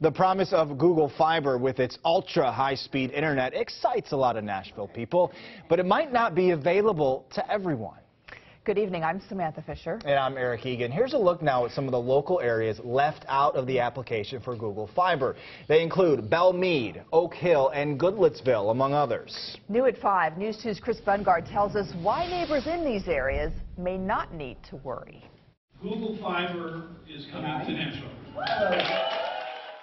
The promise of Google Fiber with its ultra high-speed internet excites a lot of Nashville people, but it might not be available to everyone. Good evening, I'm Samantha Fisher. And I'm Eric Egan. Here's a look now at some of the local areas left out of the application for Google Fiber. They include Belle Meade, Oak Hill, and Goodlettsville, among others. New at 5, News 2's Chris Bundgaard tells us why neighbors in these areas may not need to worry. Google Fiber is coming to Nashville.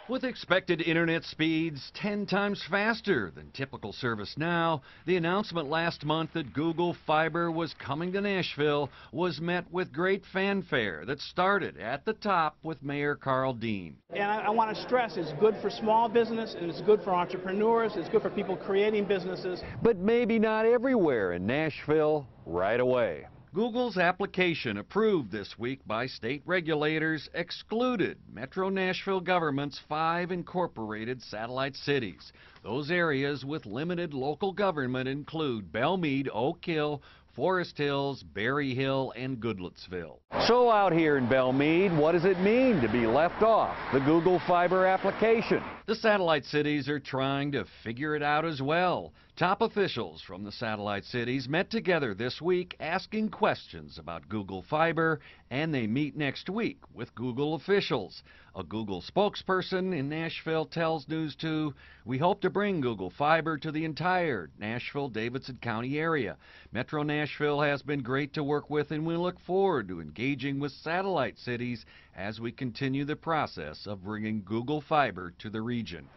With expected internet speeds 10 times faster than typical service now, the announcement last month that Google Fiber was coming to Nashville was met with great fanfare that started at the top with Mayor Karl Dean. And I, I want to stress it's good for small business and it's good for entrepreneurs, it's good for people creating businesses. But maybe not everywhere in Nashville right away. Google's application approved this week by state regulators excluded Metro Nashville government's five incorporated satellite cities. Those areas with limited local government include Belle Meade, Oak Hill, Forest Hills, Berry Hill, and Goodlettsville. So out here in Belle Meade, what does it mean to be left off the Google Fiber application? The satellite cities are trying to figure it out as well. Top officials from the satellite cities met together this week asking questions about Google Fiber, and they meet next week with Google officials. A Google spokesperson in Nashville tells News 2, We hope to bring Google Fiber to the entire Nashville-Davidson County area. Metro Nashville has been great to work with, and we look forward to engaging with satellite cities as we continue the process of bringing Google Fiber to the region.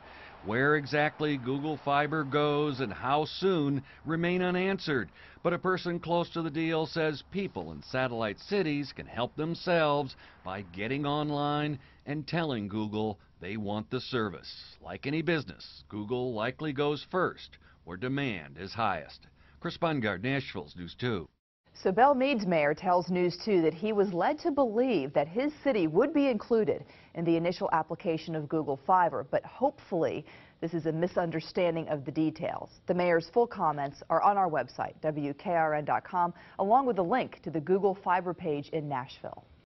Where exactly Google Fiber goes and how soon remain unanswered, but a person close to the deal says people in satellite cities can help themselves by getting online and telling Google they want the service. Like any business, Google likely goes first where demand is highest. Chris Bundgaard, Nashville's News 2. So Belle Meade's mayor tells News 2 that he was led to believe that his city would be included in the initial application of Google Fiber, but hopefully this is a misunderstanding of the details. The mayor's full comments are on our website, WKRN.com, along with a link to the Google Fiber page in Nashville.